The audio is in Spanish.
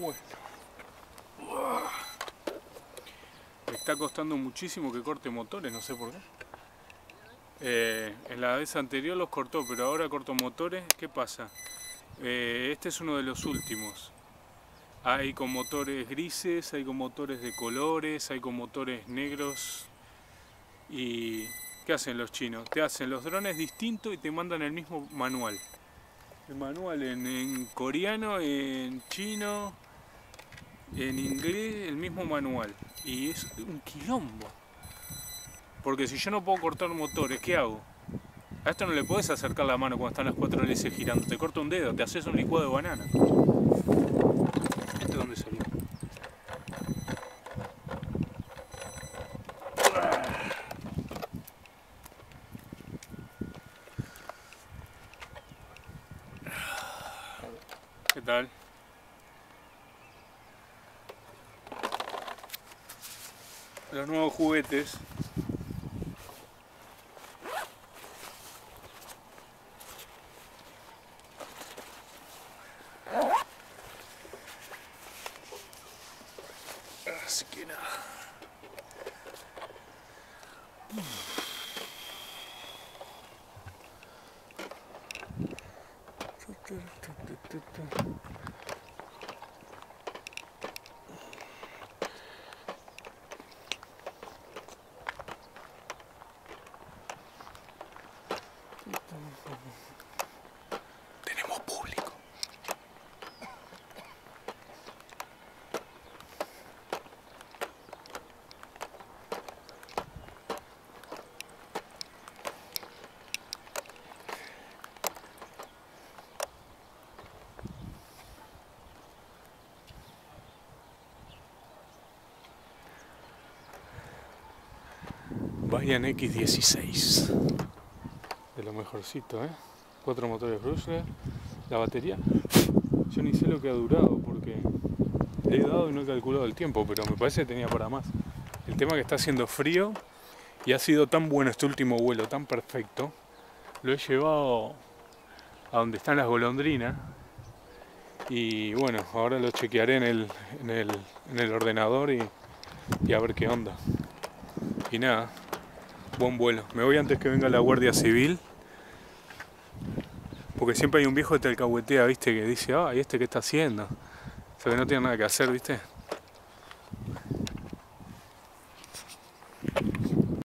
Bueno. Me está costando muchísimo que corte motores, no sé por qué. Eh, en la vez anterior los cortó, pero ahora corto motores. ¿Qué pasa? Eh, este es uno de los últimos. Hay con motores grises, hay con motores de colores, hay con motores negros. ¿Y qué hacen los chinos? Te hacen los drones distintos y te mandan el mismo manual. El manual en coreano, en chino, en inglés, el mismo manual. Y es un quilombo. Porque si yo no puedo cortar motores, ¿qué hago? A esto no le puedes acercar la mano cuando están las cuatro hélices girando. Te corta un dedo, te haces un licuado de banana. ¿Este dónde salió? ¿Qué tal? Los nuevos juguetes Así que nada. Vayan X16. De lo mejorcito, ¿eh? Cuatro motores Chrysler. La batería. Yo ni sé lo que ha durado porque le he dado y no he calculado el tiempo, pero me parece que tenía para más. El tema que está haciendo frío y ha sido tan bueno este último vuelo, tan perfecto. Lo he llevado a donde están las golondrinas y bueno, ahora lo chequearé en el, en el, en el ordenador y, y a ver qué onda. Y nada, buen vuelo. Me voy antes que venga la Guardia Civil. Porque siempre hay un viejo que te alcahuetea, viste, que dice, ah, ¿y este qué está haciendo? O sea que no tiene nada que hacer, viste.